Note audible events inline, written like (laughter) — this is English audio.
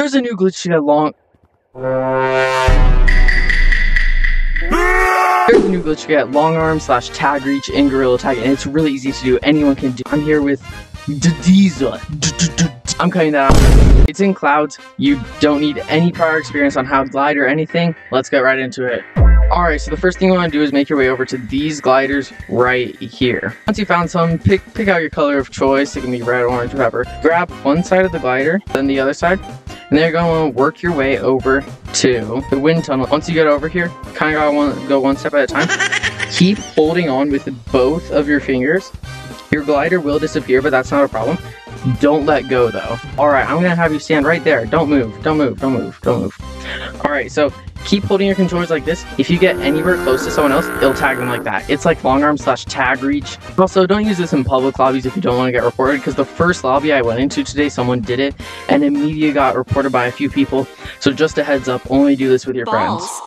There's a new glitch to get long. There's a new glitch to get long arm slash tag reach in Gorilla Tag, and it's really easy to do. Anyone can do. I'm here with Diesel. I'm cutting that out. It's in clouds. You don't need any prior experience on how to glide or anything. Let's get right into it. Alright, so the first thing you want to do is make your way over to these gliders right here. Once you found some, pick pick out your color of choice. It can be red, orange, whatever. Grab one side of the glider, then the other side, and then you're going to work your way over to the wind tunnel. Once you get over here, kind of gotta go one step at a time. (laughs) Keep holding on with both of your fingers. Your glider will disappear, but that's not a problem. Don't let go though. Alright, I'm gonna have you stand right there. Don't move, don't move, don't move, don't move. Alright, so keep holding your controllers like this. If you get anywhere close to someone else, it'll tag them like that. It's like long arm slash tag reach. Also, don't use this in public lobbies if you don't want to get reported, because the first lobby I went into today, someone did it, and immediately got reported by a few people. So just a heads up, only do this with your Balls. friends.